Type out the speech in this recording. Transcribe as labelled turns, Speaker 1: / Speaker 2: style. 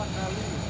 Speaker 1: pra cá ali.